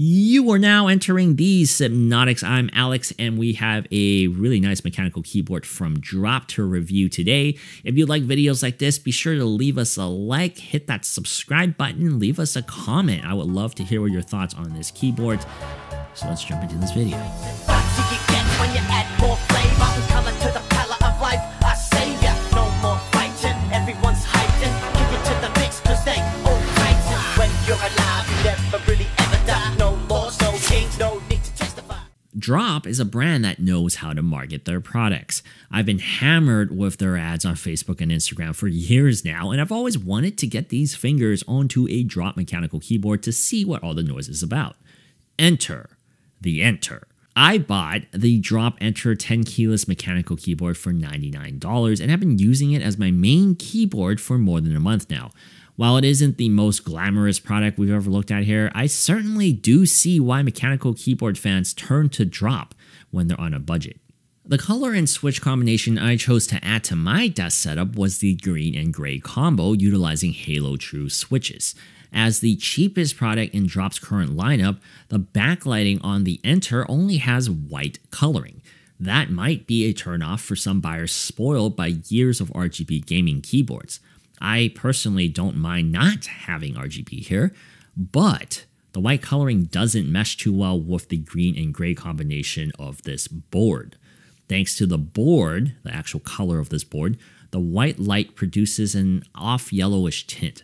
You are now entering the Sypnotix. I'm Alex, and we have a really nice mechanical keyboard from Drop to review today. If you like videos like this, be sure to leave us a like, hit that subscribe button, leave us a comment. I would love to hear what your thoughts on this keyboard. So let's jump into this video. Drop is a brand that knows how to market their products. I've been hammered with their ads on Facebook and Instagram for years now, and I've always wanted to get these fingers onto a Drop mechanical keyboard to see what all the noise is about. Enter the ENTR. I bought the Drop ENTR 10 keyless mechanical keyboard for $99 and have been using it as my main keyboard for more than a month now. While it isn't the most glamorous product we've ever looked at here, I certainly do see why mechanical keyboard fans turn to Drop when they're on a budget. The color and switch combination I chose to add to my desk setup was the green and gray combo utilizing Halo True switches. As the cheapest product in Drop's current lineup, the backlighting on the ENTR only has white coloring. That might be a turnoff for some buyers spoiled by years of RGB gaming keyboards. I personally don't mind not having RGB here, but the white coloring doesn't mesh too well with the green and gray combination of this board. Thanks to the board, the actual color of this board, the white light produces an off yellowish tint.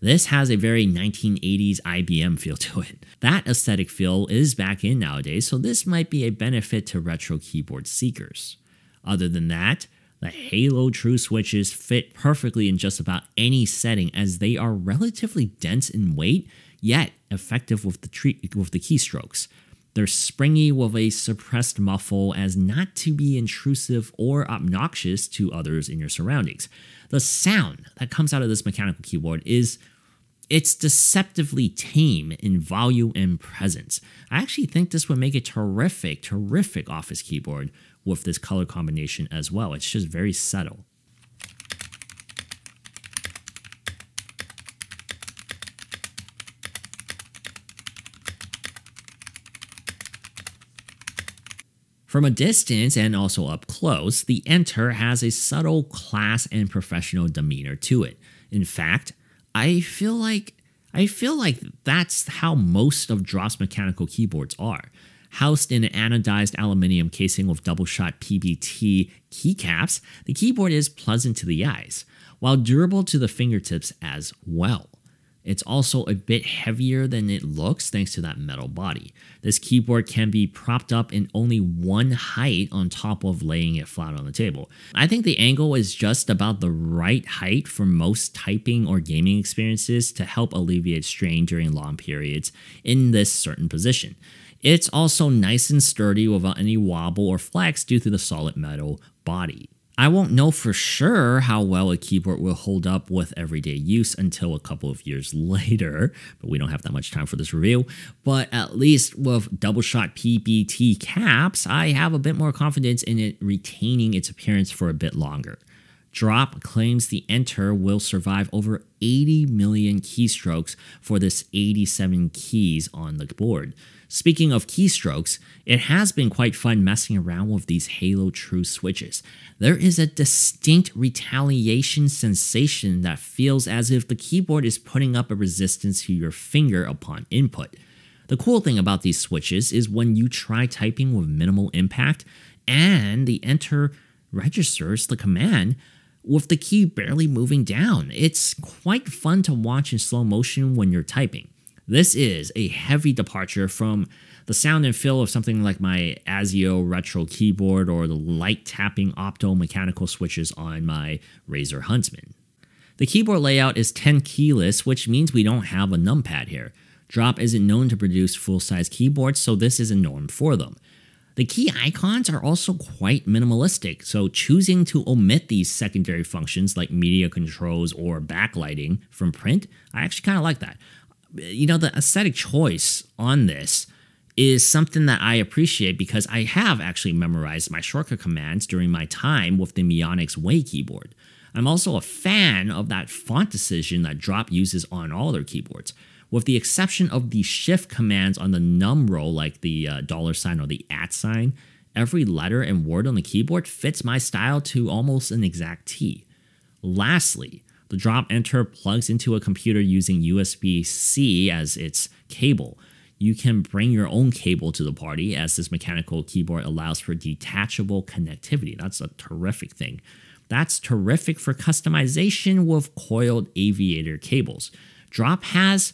This has a very 1980s IBM feel to it. That aesthetic feel is back in nowadays, so this might be a benefit to retro keyboard seekers. Other than that, the Halo True switches fit perfectly in just about any setting as they are relatively dense in weight, yet effective with the, with the keystrokes. They're springy with a suppressed muffle as not to be intrusive or obnoxious to others in your surroundings. The sound that comes out of this mechanical keyboard is it's deceptively tame in volume and presence. I actually think this would make a terrific, terrific office keyboard with this color combination as well. It's just very subtle. From a distance and also up close, the ENTR has a subtle class and professional demeanor to it. In fact, I feel like I feel like that's how most of Drop's mechanical keyboards are. Housed in an anodized aluminium casing with double shot PBT keycaps, the keyboard is pleasant to the eyes, while durable to the fingertips as well. It's also a bit heavier than it looks thanks to that metal body. This keyboard can be propped up in only one height on top of laying it flat on the table. I think the angle is just about the right height for most typing or gaming experiences to help alleviate strain during long periods in this certain position. It's also nice and sturdy without any wobble or flex due to the solid metal body. I won't know for sure how well a keyboard will hold up with everyday use until a couple of years later, but we don't have that much time for this review. But at least with double shot PBT caps, I have a bit more confidence in it retaining its appearance for a bit longer. Drop claims the ENTR will survive over 80 million keystrokes for this 87 keys on the board. Speaking of keystrokes, it has been quite fun messing around with these Halo True switches. There is a distinct retaliation sensation that feels as if the keyboard is putting up a resistance to your finger upon input. The cool thing about these switches is when you try typing with minimal impact and the ENTR registers the command with the key barely moving down. It's quite fun to watch in slow motion when you're typing. This is a heavy departure from the sound and feel of something like my Azio retro keyboard or the light tapping opto mechanical switches on my Razer Huntsman. The keyboard layout is 10 keyless, which means we don't have a numpad here. Drop isn't known to produce full-size keyboards, so this is a norm for them. The key icons are also quite minimalistic, so choosing to omit these secondary functions like media controls or backlighting from print, I actually kind of like that you know, the aesthetic choice on this is something that I appreciate because I have actually memorized my shortcut commands during my time with the Mionix Wei keyboard. I'm also a fan of that font decision that Drop uses on all their keyboards. with the exception of the shift commands on the num row, like the uh, dollar sign or the at sign, every letter and word on the keyboard fits my style to almost an exact T. Lastly, the drop ENTR plugs into a computer using USB C as its cable. You can bring your own cable to the party as this mechanical keyboard allows for detachable connectivity. That's a terrific thing. That's terrific for customization with coiled aviator cables. Drop has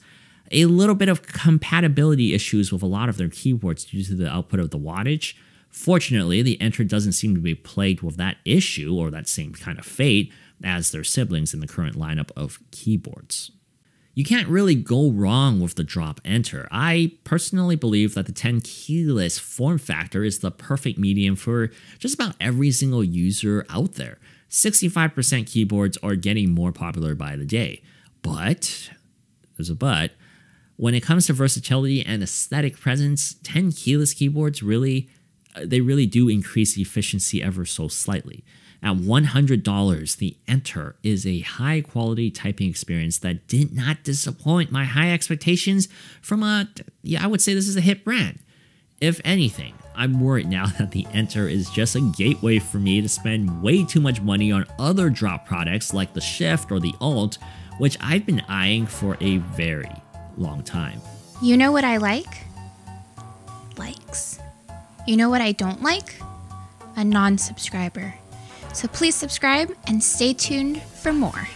a little bit of compatibility issues with a lot of their keyboards due to the output of the wattage. Fortunately, the ENTR doesn't seem to be plagued with that issue or that same kind of fate as their siblings in the current lineup of keyboards. You can't really go wrong with the drop ENTR. I personally believe that the 10 keyless form factor is the perfect medium for just about every single user out there. 65% keyboards are getting more popular by the day. But, there's a but, when it comes to versatility and aesthetic presence, 10 keyless keyboards really they really do increase efficiency ever so slightly. At $100, the ENTR is a high quality typing experience that did not disappoint my high expectations from a, yeah, I would say this is a hit brand. If anything, I'm worried now that the ENTR is just a gateway for me to spend way too much money on other drop products like the Shift or the Alt, which I've been eyeing for a very long time. You know what I like? Likes. You know what I don't like? A non subscriber. So please subscribe and stay tuned for more.